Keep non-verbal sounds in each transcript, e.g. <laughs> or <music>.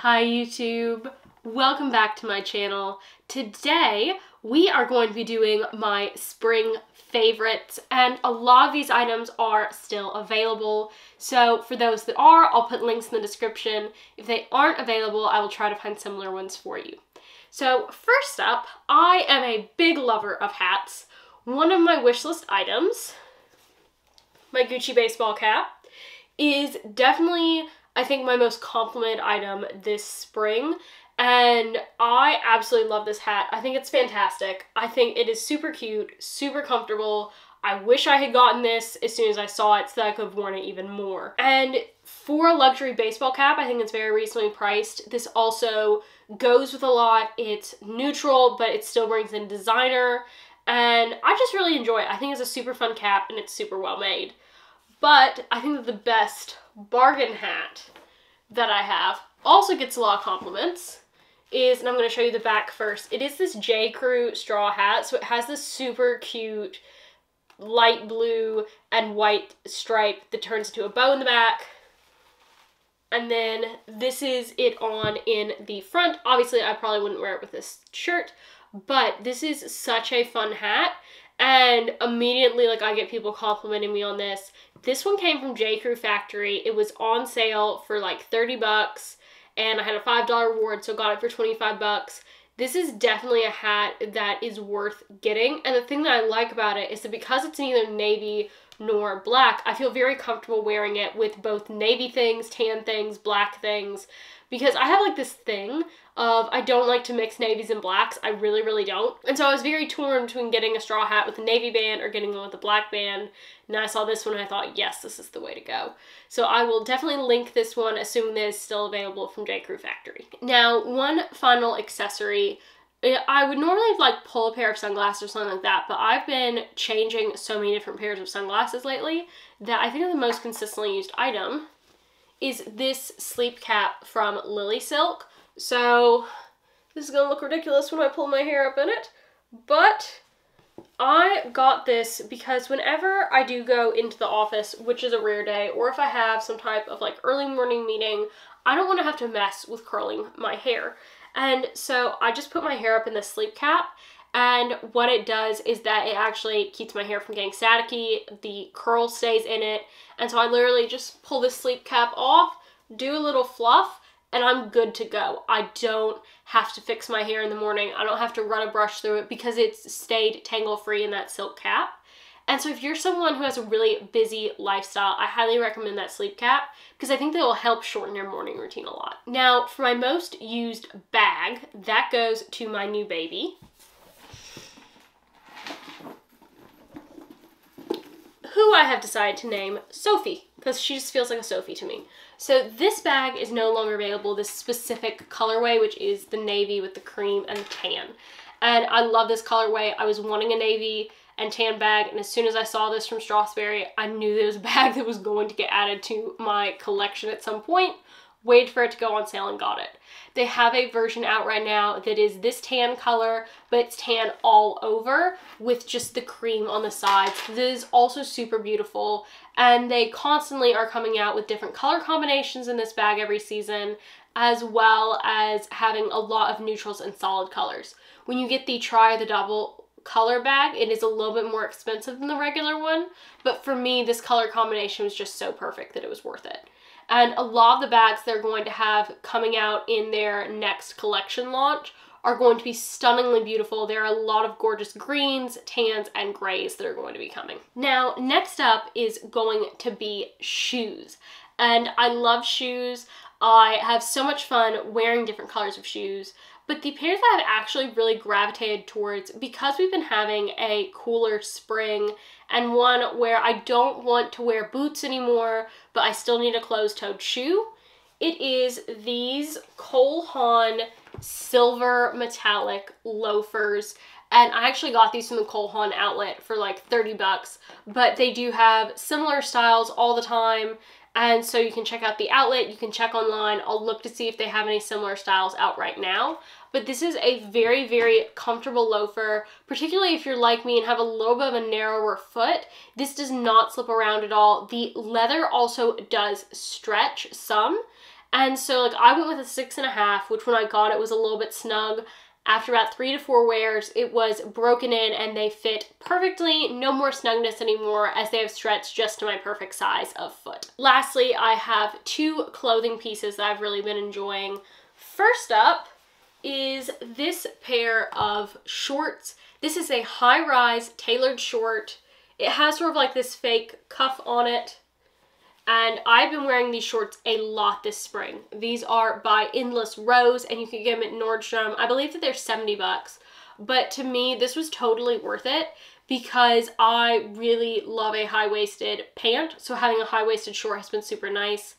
Hi YouTube, welcome back to my channel. Today we are going to be doing my spring favorites and a lot of these items are still available. So for those that are, I'll put links in the description. If they aren't available, I will try to find similar ones for you. So first up, I am a big lover of hats. One of my wish list items, my Gucci baseball cap, is definitely I think my most compliment item this spring. And I absolutely love this hat. I think it's fantastic. I think it is super cute, super comfortable. I wish I had gotten this as soon as I saw it so that I could have worn it even more. And for a luxury baseball cap, I think it's very reasonably priced. This also goes with a lot. It's neutral, but it still brings in designer. And I just really enjoy it. I think it's a super fun cap and it's super well made. But I think that the best bargain hat that I have also gets a lot of compliments is, and I'm going to show you the back first, it is this J. Crew straw hat. So it has this super cute light blue and white stripe that turns into a bow in the back. And then this is it on in the front. Obviously, I probably wouldn't wear it with this shirt, but this is such a fun hat. And immediately, like, I get people complimenting me on this. This one came from J. Crew Factory. It was on sale for like 30 bucks, and I had a $5 reward, so got it for 25 bucks. This is definitely a hat that is worth getting. And the thing that I like about it is that because it's neither navy nor black, I feel very comfortable wearing it with both navy things, tan things, black things, because I have like this thing of I don't like to mix navies and blacks. I really, really don't. And so I was very torn between getting a straw hat with a navy band or getting one with a black band. And I saw this one and I thought, yes, this is the way to go. So I will definitely link this one, assuming that it's still available from J. Crew Factory. Now, one final accessory I would normally like pull a pair of sunglasses or something like that, but I've been changing so many different pairs of sunglasses lately that I think the most consistently used item is this sleep cap from Lily Silk. So this is gonna look ridiculous when I pull my hair up in it, but I got this because whenever I do go into the office, which is a rare day, or if I have some type of like early morning meeting, I don't want to have to mess with curling my hair. And so I just put my hair up in the sleep cap and what it does is that it actually keeps my hair from getting staticky, the curl stays in it, and so I literally just pull the sleep cap off, do a little fluff, and I'm good to go. I don't have to fix my hair in the morning. I don't have to run a brush through it because it's stayed tangle free in that silk cap. And so if you're someone who has a really busy lifestyle, I highly recommend that sleep cap because I think that will help shorten your morning routine a lot. Now, for my most used bag, that goes to my new baby. Who I have decided to name Sophie because she just feels like a Sophie to me. So this bag is no longer available, this specific colorway, which is the navy with the cream and tan. And I love this colorway. I was wanting a navy and tan bag, and as soon as I saw this from Strathberry, I knew there was a bag <laughs> that was going to get added to my collection at some point. Waited for it to go on sale and got it. They have a version out right now that is this tan color, but it's tan all over with just the cream on the sides. This is also super beautiful, and they constantly are coming out with different color combinations in this bag every season, as well as having a lot of neutrals and solid colors. When you get the try the double color bag, it is a little bit more expensive than the regular one, but for me, this color combination was just so perfect that it was worth it. And a lot of the bags they're going to have coming out in their next collection launch are going to be stunningly beautiful. There are a lot of gorgeous greens, tans, and grays that are going to be coming. Now, next up is going to be shoes. And I love shoes. I have so much fun wearing different colors of shoes. But the pairs that I've actually really gravitated towards, because we've been having a cooler spring and one where I don't want to wear boots anymore, but I still need a closed-toed shoe, it is these Cole Haan silver metallic loafers. And I actually got these from the Cole Haan outlet for like 30 bucks, but they do have similar styles all the time. And so you can check out the outlet, you can check online. I'll look to see if they have any similar styles out right now. But this is a very, very comfortable loafer, particularly if you're like me and have a little bit of a narrower foot. This does not slip around at all. The leather also does stretch some, And so like I went with a six and a half, which when I got it was a little bit snug. After about three to four wears, it was broken in and they fit perfectly. No more snugness anymore as they have stretched just to my perfect size of foot. Lastly, I have two clothing pieces that I've really been enjoying. First up is this pair of shorts. This is a high-rise tailored short. It has sort of like this fake cuff on it and I've been wearing these shorts a lot this spring. These are by Endless Rose and you can get them at Nordstrom. I believe that they're 70 bucks. But to me, this was totally worth it because I really love a high-waisted pant. So having a high-waisted short has been super nice.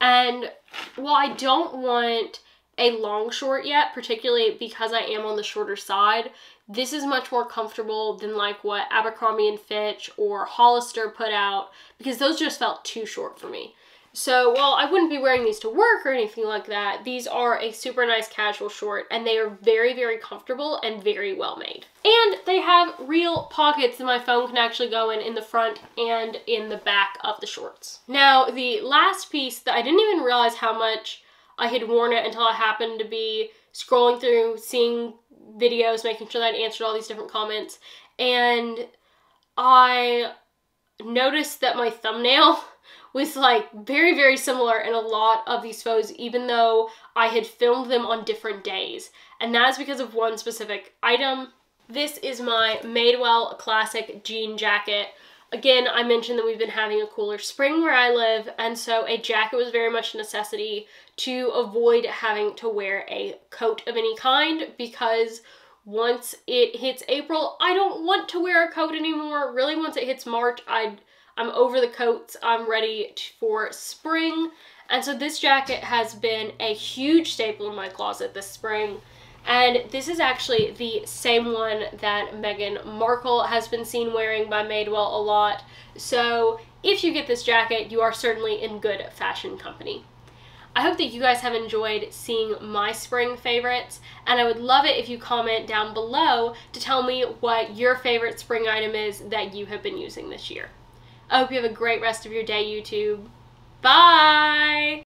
And while I don't want a long short yet, particularly because I am on the shorter side, this is much more comfortable than like what Abercrombie and Fitch or Hollister put out because those just felt too short for me. So while I wouldn't be wearing these to work or anything like that, these are a super nice casual short and they are very, very comfortable and very well made. And they have real pockets that my phone can actually go in in the front and in the back of the shorts. Now, the last piece that I didn't even realize how much I had worn it until I happened to be scrolling through, seeing videos, making sure that I answered all these different comments, and I noticed that my thumbnail <laughs> was like very, very similar in a lot of these photos, even though I had filmed them on different days. And that is because of one specific item. This is my Madewell Classic jean jacket. Again, I mentioned that we've been having a cooler spring where I live, and so a jacket was very much a necessity to avoid having to wear a coat of any kind because once it hits April, I don't want to wear a coat anymore. Really, once it hits March, I I'm over the coats. I'm ready for spring. And so this jacket has been a huge staple in my closet this spring. And this is actually the same one that Meghan Markle has been seen wearing by Madewell a lot. So if you get this jacket, you are certainly in good fashion company. I hope that you guys have enjoyed seeing my spring favorites, and I would love it if you comment down below to tell me what your favorite spring item is that you have been using this year. I hope you have a great rest of your day, YouTube. Bye!